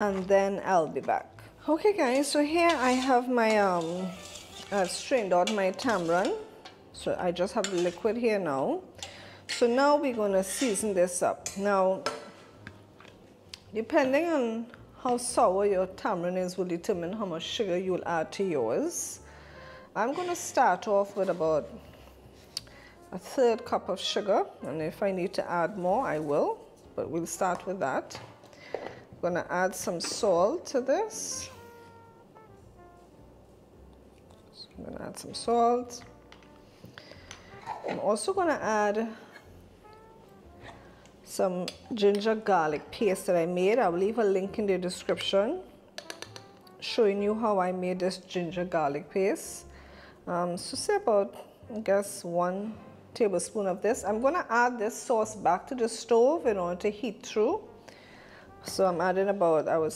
and then I'll be back. Okay guys, so here I have my, um, I've strained out my tamarind. So I just have the liquid here now. So now we're gonna season this up. Now, depending on how sour your tamarind is will determine how much sugar you'll add to yours. I'm gonna start off with about a third cup of sugar and if I need to add more I will but we'll start with that I'm gonna add some salt to this so I'm gonna add some salt I'm also gonna add some ginger garlic paste that I made I'll leave a link in the description showing you how I made this ginger garlic paste um, so say about I guess one tablespoon of this. I'm going to add this sauce back to the stove in order to heat through. So I'm adding about, I would